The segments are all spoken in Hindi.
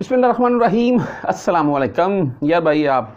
बसमीम अस्सलाम यार भाई आप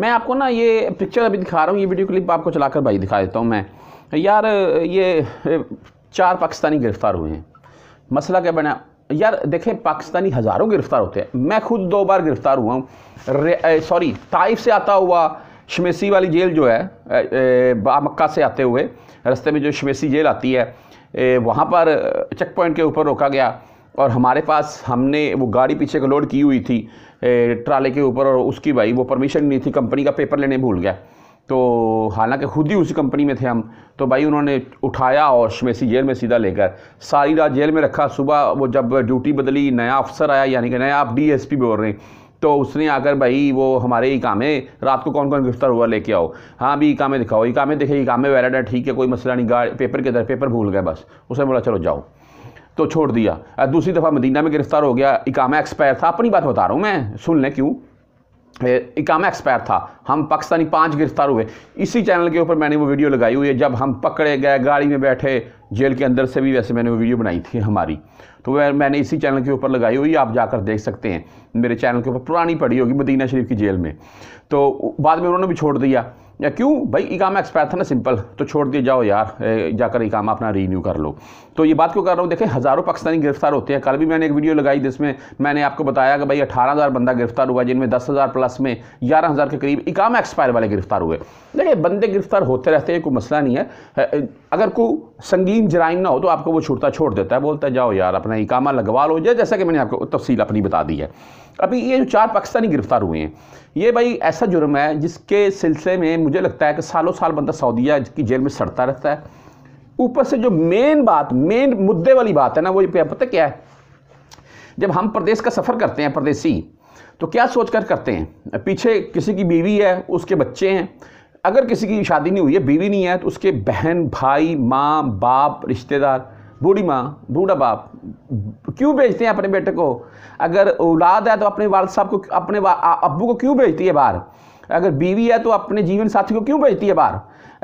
मैं आपको ना ये पिक्चर अभी दिखा रहा हूँ ये वीडियो क्लिप आपको चलाकर भाई दिखा देता हूँ मैं यार ये चार पाकिस्तानी गिरफ़्तार हुए हैं मसला क्या बना यार देखें, पाकिस्तानी हज़ारों गिरफ़्तार होते हैं। मैं खुद दो बार गिरफ़्तार हुआ हूँ। सॉरी ताइफ से आता हुआ शमेसी वाली जेल जो है मक्का से आते हुए, रास्ते में जो शमेसी जेल आती है वहाँ पर चेक पॉइंट के ऊपर रोका गया और हमारे पास हमने वो गाड़ी पीछे का लोड की हुई थी ट्राले के ऊपर और उसकी भाई वो परमिशन नहीं थी कंपनी का पेपर लेने भूल गया। तो हालाँकि खुद ही उसी कंपनी में थे हम तो भाई उन्होंने उठाया और शमेसी जेल में सीधा लेकर, सारी रात जेल में रखा। सुबह वो जब ड्यूटी बदली, नया अफसर आया, यानी कि नया आप डीएसपी बोल रहे हैं तो उसने आकर भाई वो हमारे ही कामे रात को कौन कौन गिरफ़्तार हुआ लेके आओ। हाँ भी कामे दिखाओ कामे देखे कामे वैलिड है, ठीक है, कोई मसला नहीं, गाड़ी पेपर के तरह पेपर भूल गए बस। उसने बोला, चलो जाओ। तो छोड़ दिया। दूसरी दफ़ा मदीना में गिरफ़्तार हो गया, इकामा एक्सपायर था, अपनी बात बता रहा हूँ मैं, सुन लें क्यों? इकामा एक्सपायर था। हम पाकिस्तानी पाँच गिरफ़्तार हुए। इसी चैनल के ऊपर मैंने वो वीडियो लगाई हुई है, जब हम पकड़े गए, गाड़ी में बैठे, जेल के अंदर से भी वैसे मैंने वो वीडियो बनाई थी हमारी। तो वह मैंने इसी चैनल के ऊपर लगाई हुई, आप जाकर देख सकते हैं। मेरे चैनल के ऊपर पुरानी पड़ी होगी मदीना शरीफ की जेल में। तो बाद में उन्होंने भी छोड़ दिया। या क्यों? भाई इकामा एक्सपायर था ना सिंपल तो छोड़ दिए, जाओ यार जाकर इकामा अपना रीन्यू कर लो। तो ये बात क्यों कर रहा हूँ? देखें, हज़ारों पाकिस्तानी गिरफ़्तार होते हैं। कल भी मैंने एक वीडियो लगाई जिसमें मैंने आपको बताया कि भाई, अठारह हज़ार बंदा गिरफ़्तार हुआ, जिनमें दस हज़ार प्लस में ग्यारह हज़ार के करीब इकामा एक्सपायर वाले गिरफ़्तार हुए। देखिए, बंदे गिरफ़्तार होते रहते हैं, कोई मसला नहीं है। अगर कोई संगीन जराइम ना हो तो आपको वो छूटता छोड़ देता है, बोलता है, जाओ यार, अपना इकामा लगवा लो। जाए जैसा कि मैंने आपको तफसील अपनी बता दी है। अभी ये जो चार पाकिस्तानी गिरफ़्तार हुए हैं, ये भाई ऐसा जुर्म है जिसके सिलसिले में मुझे लगता है कि सालों साल बंदा सऊदीया की जेल में सड़ता रहता है। ऊपर से जो मेन बात, मेन मुद्दे वाली बात है ना, वो ये पता क्या है? जब हम प्रदेश का सफ़र करते हैं, परदेसी तो क्या सोच कर करते हैं? पीछे किसी की बीवी है, उसके बच्चे हैं अगर किसी की शादी नहीं हुई है, बीवी नहीं है तो उसके बहन, भाई, माँ, बाप, रिश्तेदार, बूढ़ी माँ, बूढ़ा बाप, क्यों भेजते हैं अपने बेटे को? अगर औलाद है तो अपने वाल साहब को, अपने अबू को क्यों भेजती है बाहर? अगर बीवी है तो अपने जीवन साथी को क्यों भेजती है बाहर?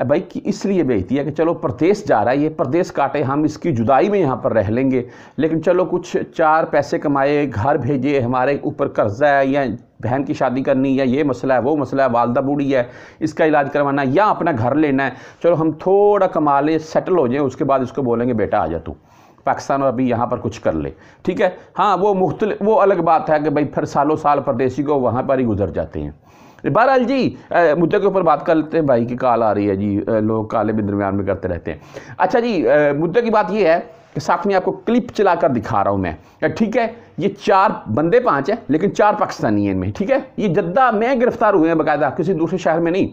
भाई, कि इसलिए भेजती है कि चलो प्रदेश जा रहा है, ये प्रदेश काटे, हम इसकी जुदाई में यहाँ पर रह लेंगे। लेकिन चलो कुछ चार पैसे कमाए, घर भेजे, हमारे ऊपर कर्जा है या बहन की शादी करनी या ये मसला है, वो मसला है, वालदा बूढ़ी है, इसका इलाज करवाना है या अपना घर लेना है। चलो हम थोड़ा कमा लें सेटल हो जाएँ, उसके बाद इसको बोलेंगे, बेटा आ जा तू, पाकिस्तान और अभी यहाँ पर कुछ कर ले। ठीक है? हाँ वो मुख्तल, वो अलग बात है कि भाई फिर सालों साल परदेसी को वहाँ पर ही गुजर जाते हैं। बहरहाल जी मुद्दे के ऊपर बात कर लेते हैं, भाई की कॉल आ रही है जी लोग काले भी दरमियान में करते रहते हैं। अच्छा जी मुद्दे की बात ये है साथ में आपको क्लिप चलाकर दिखा रहा हूँ मैं। ठीक है, ये चार बंदे पाँच हैं, लेकिन चार पाकिस्तानी हैं इनमें, ठीक है? ये जद्दा में गिरफ़्तार हुए हैं बाकायदा, किसी दूसरे शहर में नहीं।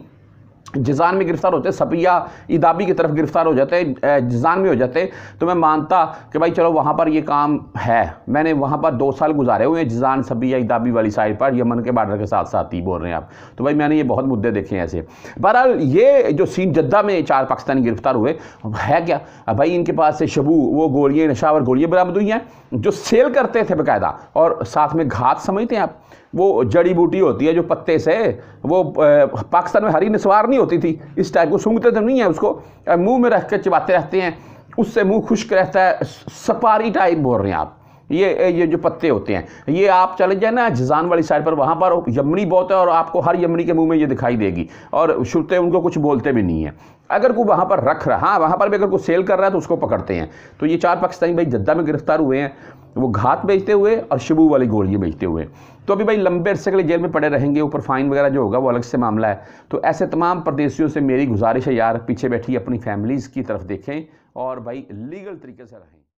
जिजान में गिरफ़्तार होते सपिया इदाबी की तरफ़ गिरफ़्तार हो जाते जिजान में हो जाते तो मैं मानता कि भाई चलो वहाँ पर ये काम है। मैंने वहाँ पर दो साल गुजारे हुए हैं जिजान सपिया इदाबी वाली साइड पर, यमन के बार्डर के साथ साथ ही बोल रहे हैं आप। तो भाई मैंने ये बहुत मुद्दे देखे हैं ऐसे। बहरहाल ये जो सीन जद्दा में चार पाकिस्तानी गिरफ़्तार हुए, है क्या? भाई इनके पास से शबू, वो गोलियाँ, नशावर गोलियाँ बरामद हुई हैं, जो सेल करते थे बाकायदा और साथ में घात समझते हैं आप। वो जड़ी बूटी होती है जो पत्ते से, वो पाकिस्तान में हरी निस्वार नहीं होती थी। इस टाइप को सूंघते तो नहीं है उसको। मुँह में रख कर चबाते रहते हैं। उससे मुँह खुश्क रहता है। सपारी टाइप बोल रहे हैं आप। ये ये जो पत्ते होते हैं, ये आप चले जाए ना जजान वाली साइड पर, वहाँ पर यमनी बहुत है और आपको हर यमनी के मुँह में ये दिखाई देगी। और शुरते उनको कुछ बोलते भी नहीं है। अगर कोई वहाँ पर रख रहा हाँ वहाँ पर भी अगर कोई सेल कर रहा है तो उसको पकड़ते हैं। तो ये चार पाकिस्तानी भाई जद्दा में गिरफ़्तार हुए हैं। वो घात बेचते हुए और शिबू वाली गोलियाँ बेचते हुए। तो अभी भाई लंबे अरसे के लिए जेल में पड़े रहेंगे, ऊपर फाइन वगैरह जो होगा, वो अलग से मामला है। तो ऐसे तमाम प्रदेशियों से मेरी गुजारिश है यार, पीछे बैठी अपनी फैमिलीज़ की तरफ़ देखें और भाई लीगल तरीके से रहें।